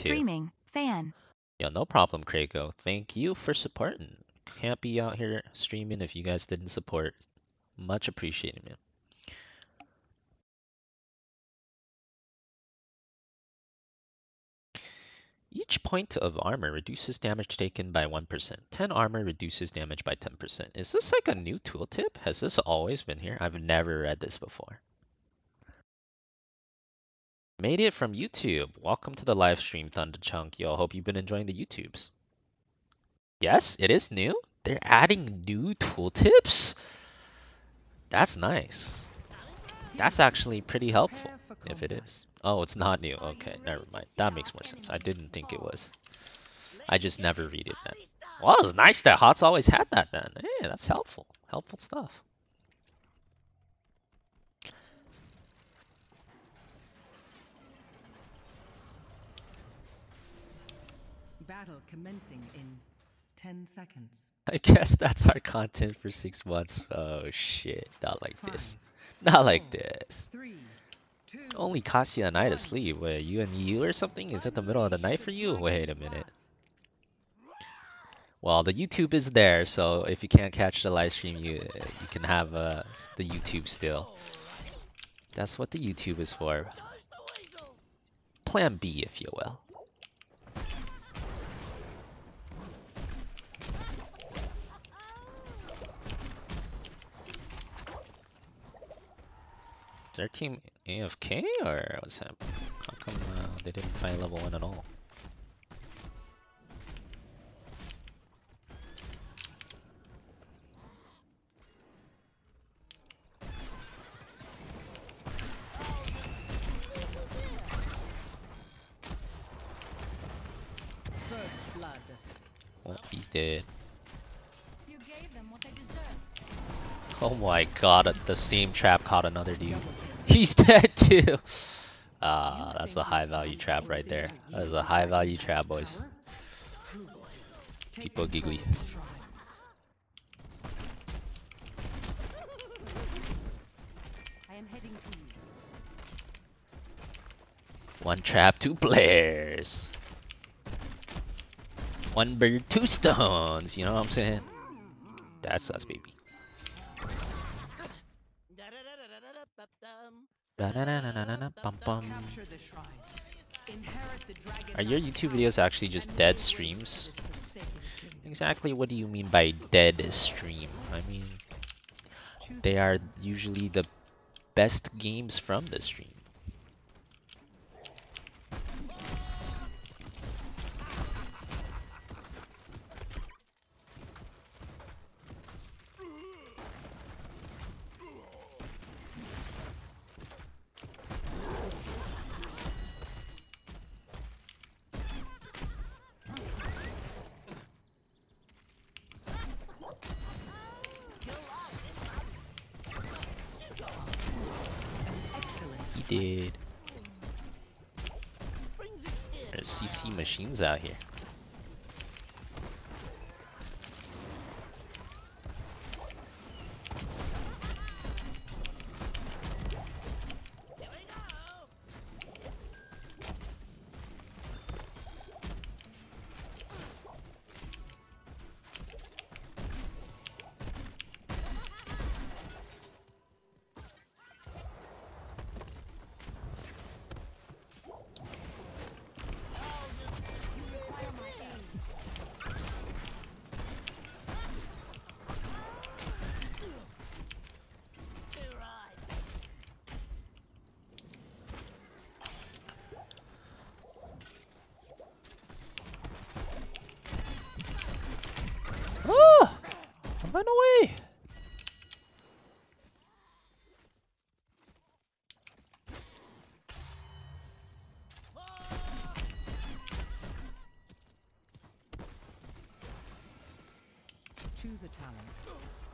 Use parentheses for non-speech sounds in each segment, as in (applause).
too. Streaming. Fan. Yo, no problem, Krago. Thank you for supporting. Can't be out here streaming if you guys didn't support. Much appreciated, man. Each point of armor reduces damage taken by 1%. 10 armor reduces damage by 10%. Is this like a new tooltip? Has this always been here? I've never read this before. Made it from YouTube. Welcome to the live stream, Thunderchunk. Yo, hope you've been enjoying the YouTubes. Yes, it is new. They're adding new tooltips? That's nice. That's actually pretty helpful, if it is. Oh, it's not new. Okay, never mind. That makes more sense. I didn't think it was. I just never read it then. Well, it's nice that HOTS always had that then. Hey, that's helpful. Helpful stuff. Battle commencing in 10 seconds. I guess that's our content for six months. Oh shit, not like this. Not like this. Three, two, Only Cassia and I to sleep. Wait, you and you or something? Is it the middle of the night for you? Wait a minute. Well, the YouTube is there, so if you can't catch the live stream, you you can have uh, the YouTube still. That's what the YouTube is for. Plan B, if you will. Their team AFK or what's happening? How come uh, they didn't find level 1 at all? first. Oh, he's dead. You gave them what they deserve. Oh my god, uh, the same trap caught another dude. (laughs) He's dead too! Ah, that's a high value trap right there. That is a high value trap, boys. People giggly. One trap, two players. One bird, two stones. You know what I'm saying? That's us, baby. Are your YouTube videos actually just dead streams? Exactly what do you mean by dead stream? I mean, they are usually the best games from the stream. There's CC machines out here. Run away! Choose a talent.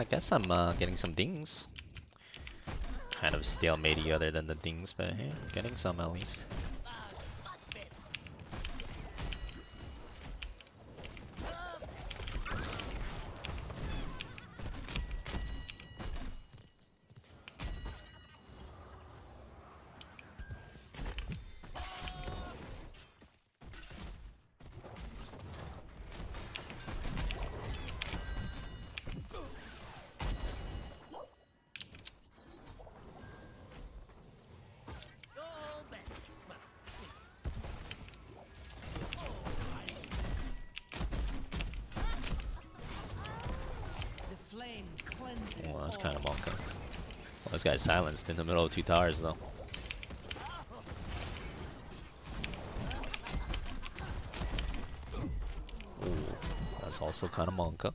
I guess I'm uh, getting some dings. Kind of stalematey other than the dings, but hey, getting some at least. That's kind of monka. Well, this guy's silenced in the middle of two towers, though. Ooh, that's also kind of monka.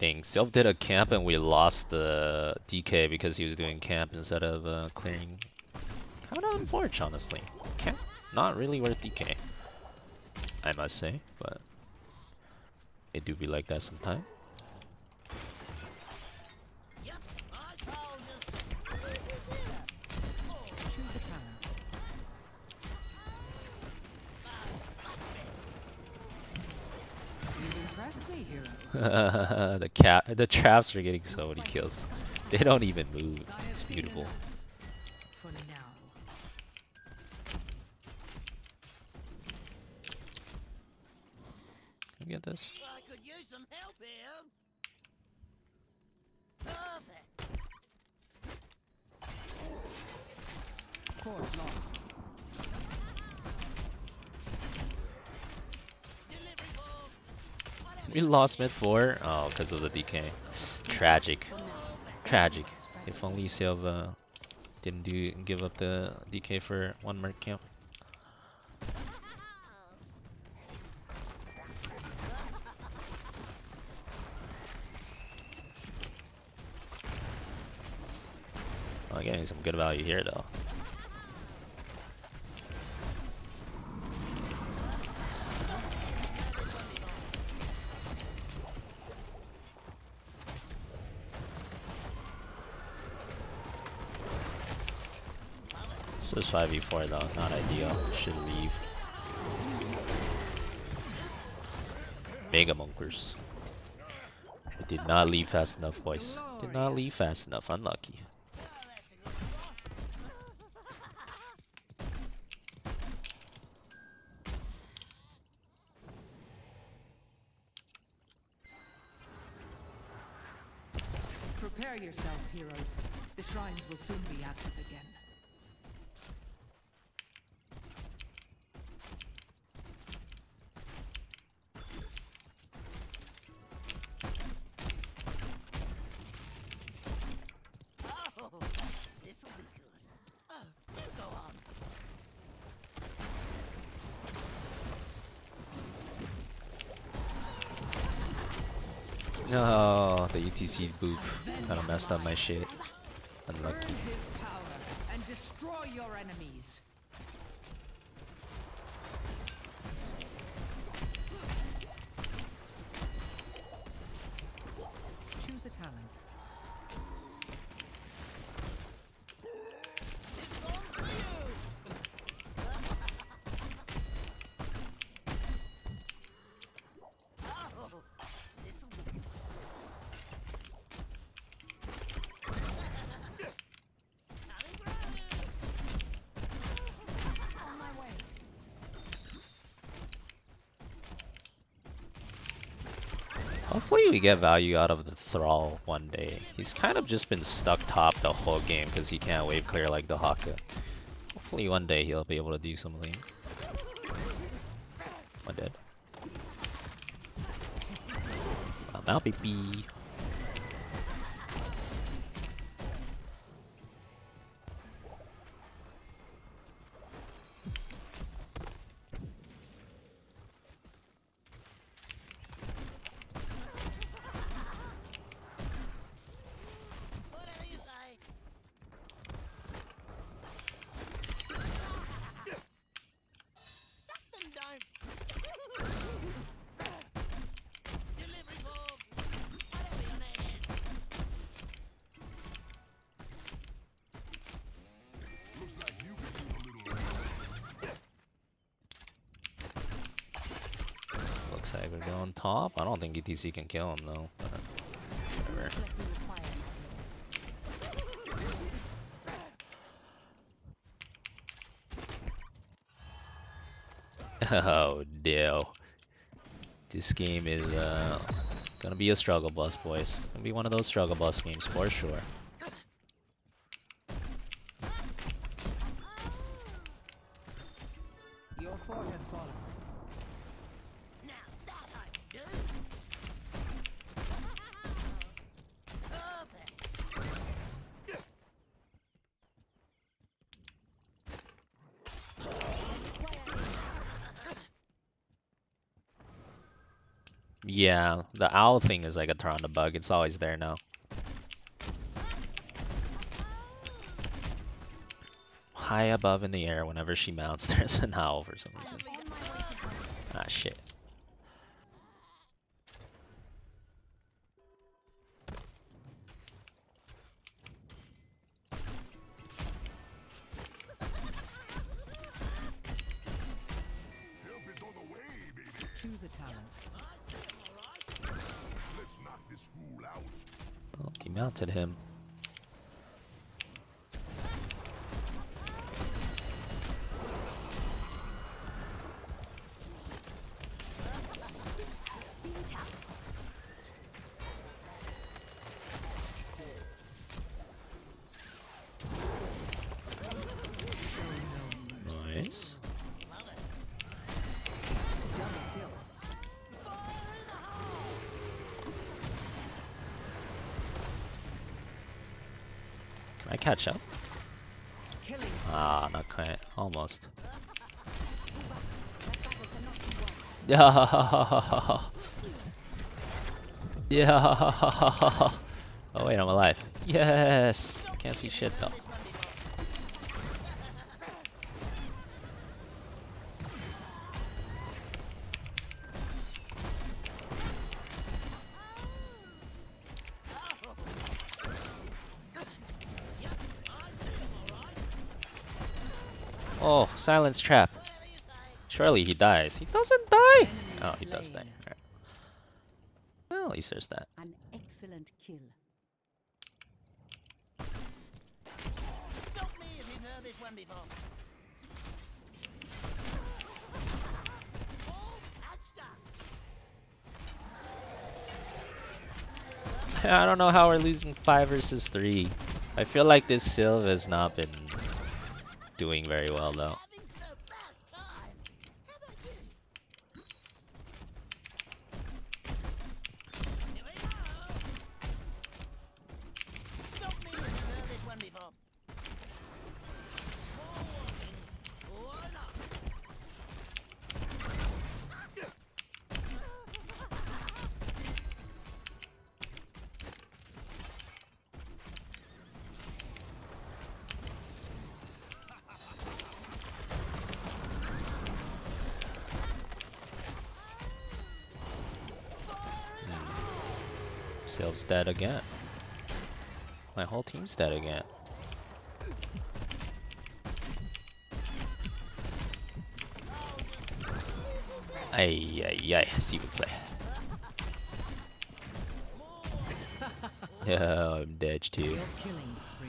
Dang, Sylph did a camp and we lost the DK because he was doing camp instead of uh, clearing. Kind of unfortunate, honestly. Camp, not really worth DK. I must say, but it do be like that sometimes. (laughs) the cat, the traps are getting so many kills. They don't even move. It's beautiful. get this? Lost. We lost mid four. Oh, because of the DK. Tragic. Tragic. If only Silva didn't do give up the DK for one merc camp. Getting some good value here though. This 5v4 though, not ideal. Should leave. Mega Monkers. We did not leave fast enough, boys. Did not leave fast enough, unlucky. Prepare yourselves, heroes. The shrines will soon be active again. ETC boop kind of messed up my shit. Hopefully we get value out of the Thrall one day. He's kind of just been stuck top the whole game because he can't wave clear like Dehaka. Hopefully one day he'll be able to do something. One dead. I'm out, baby. We're going top. I don't think ETC can kill him though. Whatever. (laughs) Oh no. This game is uh gonna be a struggle bus, boys. Gonna be one of those struggle bus games for sure. Your fort has fallen. Now that I can do. Perfect. Yeah, the owl thing is like a Tron the bug. It's always there now. High above in the air, whenever she mounts, (laughs) there's an owl for some reason. Ah, shit. Choose a talent. Oh, he mounted him. I catch up? Ah, not quite. Almost. (laughs) Yeah. (laughs) Yeah. (laughs) Oh wait, I'm alive. Yes. I can't see shit though. Oh, silence trap. Surely he dies. He doesn't die. Oh, he does die. Alright. Well, at least there's that. An excellent kill. Stop me if you've heard this one before. Patched (laughs) up. I don't know how we're losing five versus three. I feel like this Sylve has not been doing very well though. Sylve's dead again. My whole team's dead again. Ay ay ay, s'il vous plaît. Yeah, I'm dead too. Your killing spree.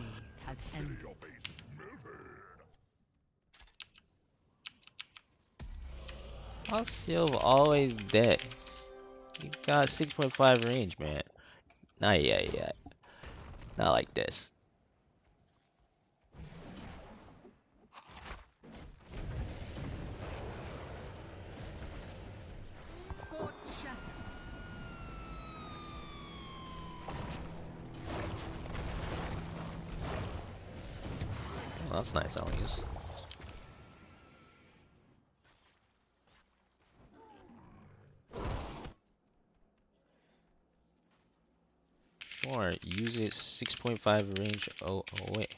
How's Sylve always dead? You got 6.5 range, man. Not yet, yet. Not like this. That's nice, I'll use. Sure, use it 6.5 range. Oh, oh wait.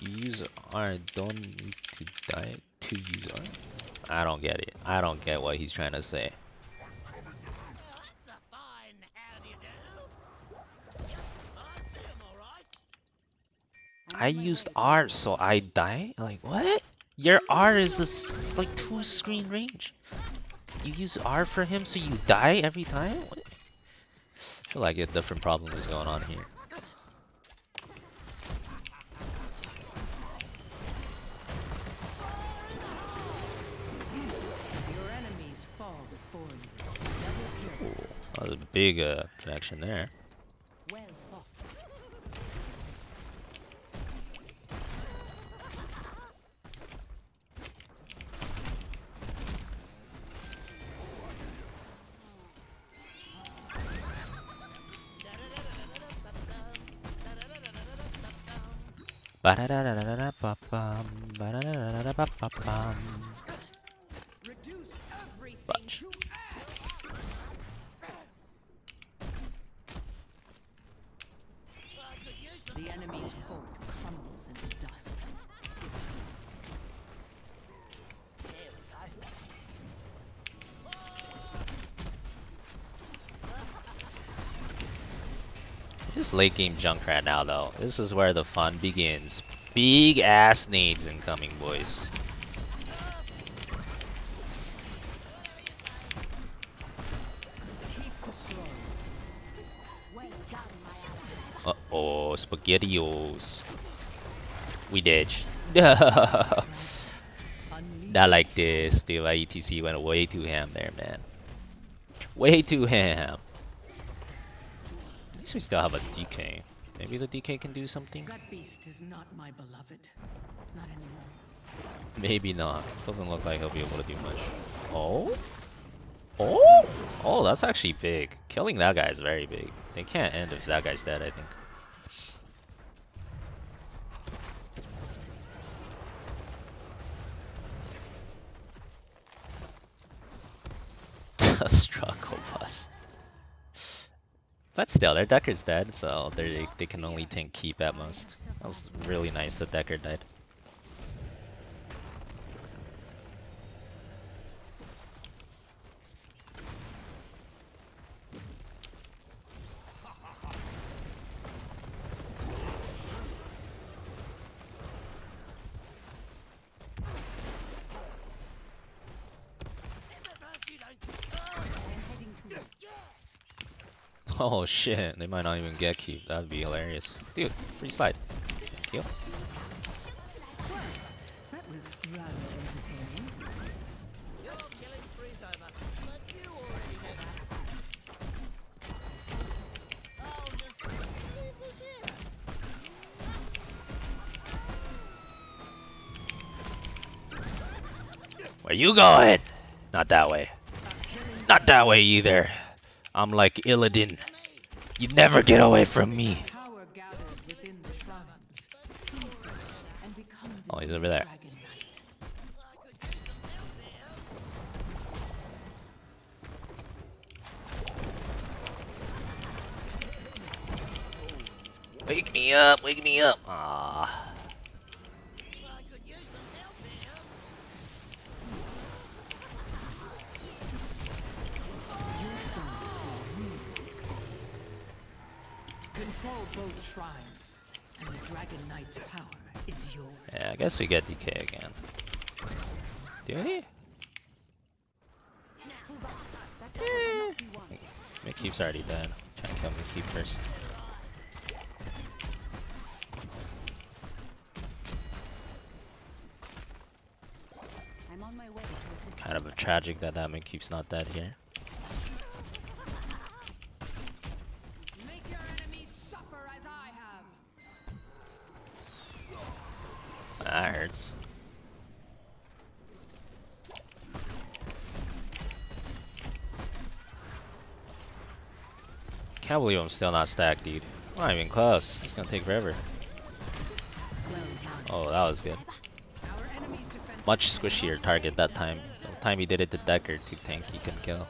You use R, don't need to die to use R. I don't get it. I don't get what he's trying to say. I used R, so I die? Like, what? Your R is this, like, two screen range. You use R for him so you die every time? What? I feel like a different problem is going on here. Your enemies fall before you. Ooh, that was a big uh, connection there. Well fought. Ba-da-da-da-da-da-ba-bum, late game junk Junkrat now though. This is where the fun begins. Big ass needs incoming, boys. Uh oh, spaghettios. We did. (laughs) Not like this. The ETC went way too ham there, man. Way too ham. Least we still have a DK. Maybe the DK can do something? That beast is not my beloved. Not anymore. Maybe not. Doesn't look like he'll be able to do much. Oh? Oh? Oh, that's actually big. Killing that guy is very big. They can't end if that guy's dead, I think. (laughs) A struggle bus. But still, their Decker's dead, so they they can only tank keep at most. That was really nice that Decker died. first you don't. I'm heading to it. Oh shit, they might not even get keep. That'd be hilarious. Dude, free slide. Thank you. That was rather entertaining. Your killing spree's over, but you already know that. Oh, just leave this here. Where you going? Not that way. Not that way either. I'm like Illidan. You never get away from me. Oh, he's over there. Wake me up, wake me up. Ah. Guess we get DK again. Do we? Eh. That was not you want. Midkeep's already dead. Try and kill Midkeep first. I'm on my way to assist. Kind of a tragic that that Midkeep's not dead here. Believe I'm still not stacked, dude. Not even close. It's gonna take forever. Oh, that was good. Much squishier target that time. The time he did it to Decker, to tank, he can kill.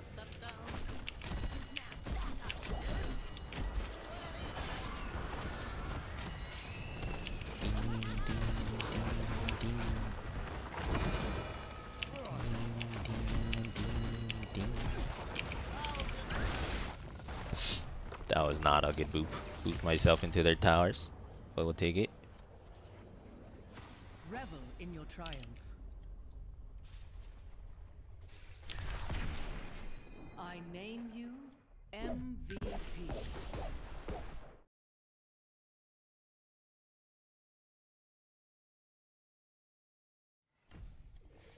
Was not a good boop. Boop myself into their towers. But we'll take it.